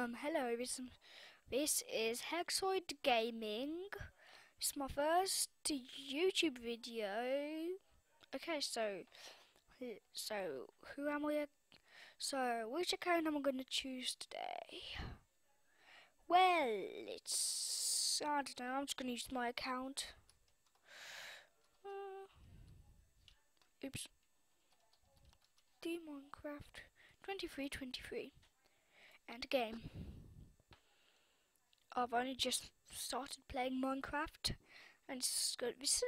Um, hello, this, is Hexoid Gaming. It's my first YouTube video. Okay, so, so, who am I? So, which account am I going to choose today? Well, it's, I don't know, I'm just going to use my account. Uh, oops. D Minecraft 2323 and game. I've only just started playing Minecraft, and good. This,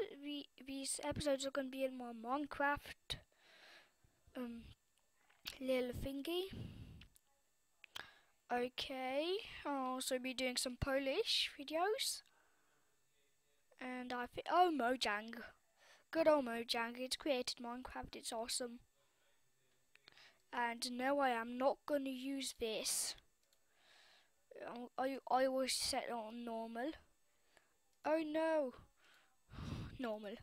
these episodes are going to be in my Minecraft um, little thingy. Okay, I'll also be doing some Polish videos. And I think, oh, Mojang. Good old Mojang, it's created Minecraft, it's awesome. And no, I am not going to use this. Um, I, I always set it on normal. Oh no. Normal.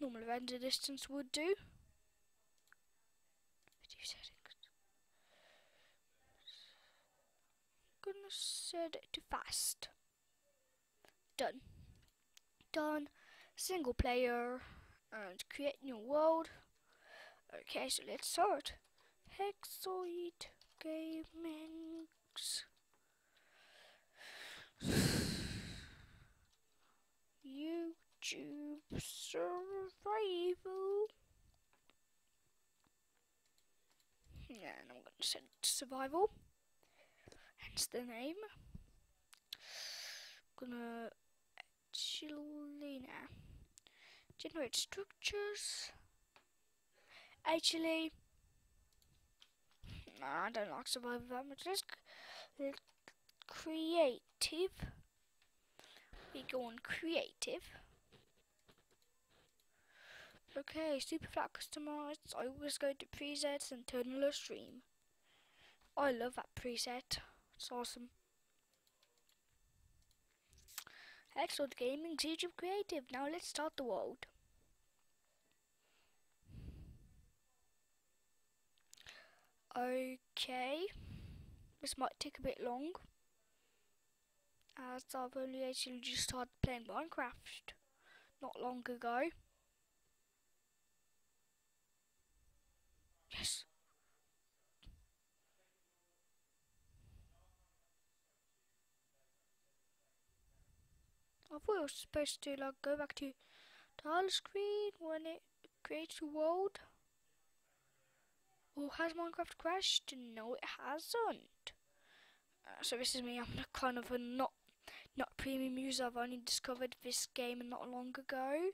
Normal render distance would do. Gonna set it to fast. Done. Done. Single player and create new world. Okay, so let's start. Hexoid Gamings. YouTube survival. Yeah, and I'm going to to survival. Hence the name. I'm gonna actually now generate structures. Actually, I don't like survival that much. Let's creative. We go on creative. Okay, super flat customized. I always go to presets and turn on a stream. I love that preset. It's awesome. Excellent Gaming, YouTube Creative. Now let's start the world. Okay. This might take a bit long as I've only actually just started playing Minecraft not long ago. Yes. I thought I was supposed to like go back to tile screen when it creates a world. Or has Minecraft crashed? No, it hasn't. Uh, so this is me. I'm kind of a not not premium user. I've only discovered this game not long ago.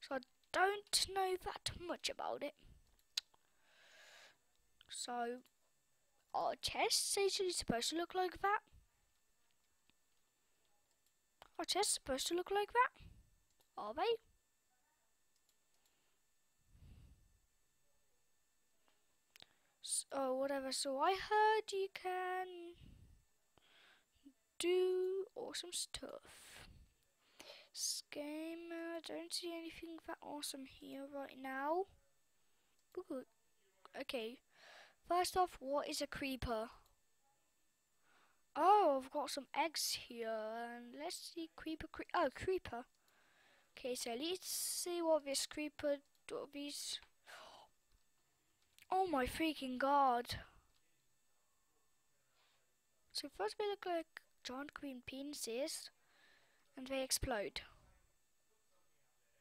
So I don't know that much about it. So, our chests actually supposed to look like that? Our chests supposed to look like that? Are they? So, whatever. So I heard you can do awesome stuff. This game, I don't see anything that awesome here right now. Okay, first off, what is a creeper? Oh, I've got some eggs here, and let's see creeper. Cre oh, creeper. Okay, so let's see what this creeper. What these. Oh my freaking god! So first we look like giant green penises and they explode.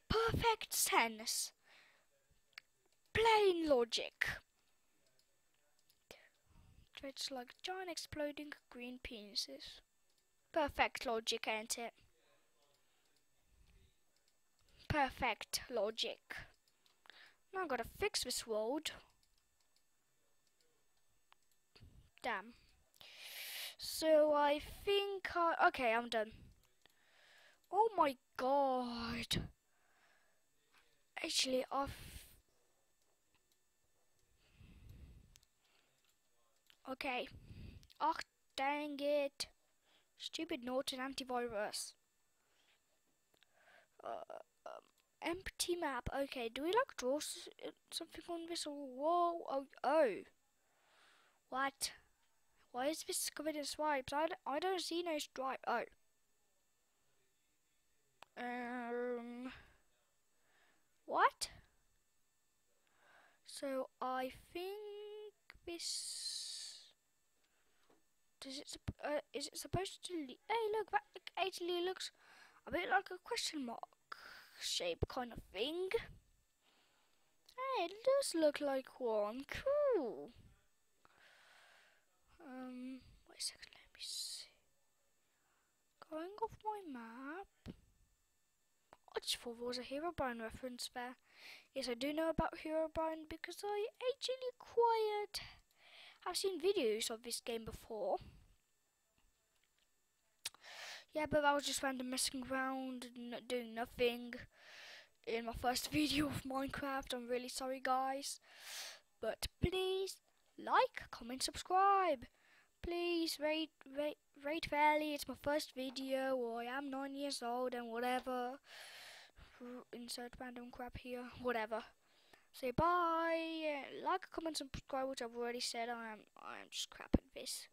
Perfect sense. Plain logic. It's like giant exploding green penises. Perfect logic, ain't it? Perfect logic. Now I gotta fix this world. Damn. So I think I... Okay, I'm done. Oh my god. Actually, I've... Okay. Oh, dang it. Stupid Norton antivirus. Uh, um, empty map. Okay, do we like draw something on this? Whoa, oh, oh. What? Why is this covered in stripes? I don't see no stripe. Oh. Um. What? So I think this. Does it? Uh, is it supposed to? Hey, look! That actually looks a bit like a question mark shape kind of thing. Hey, it does look like one. Cool. Um, wait a second, let me see. Going off my map. I just thought there was a Herobrine reference there. Yes, I do know about Herobrine because I actually acquired. I've seen videos of this game before. Yeah, but I was just random messing around and not doing nothing in my first video of Minecraft. I'm really sorry, guys. But please like, comment, subscribe. Please rate, rate, rate fairly. It's my first video, or I am nine years old, and whatever. Insert random crap here, whatever. Say bye. Like, comment, subscribe, which I've already said. I am, I am just crap at this.